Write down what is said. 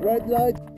Red light.